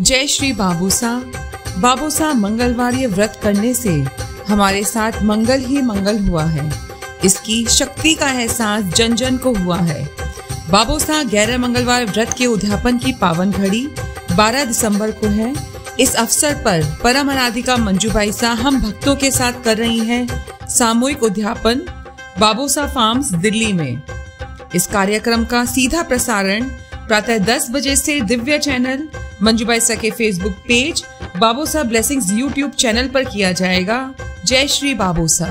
जय श्री बाबूसा बाबूसा मंगलवार व्रत करने से हमारे साथ मंगल ही मंगल हुआ है। इसकी शक्ति का एहसास जन जन को हुआ है। बाबूसा ग्यारह मंगलवार व्रत के उद्यापन की पावन घड़ी 12 दिसंबर को है। इस अवसर पर परम अनाधिका मंजूबाई सा हम भक्तों के साथ कर रही हैं सामूहिक उद्यापन बाबूसा फार्म्स दिल्ली में। इस कार्यक्रम का सीधा प्रसारण प्रातः 10 बजे से दिव्य चैनल मंजूबाई सा के Facebook page Babosa blessings YouTube channel पर किया जाएगा। जय श्री बाबूसा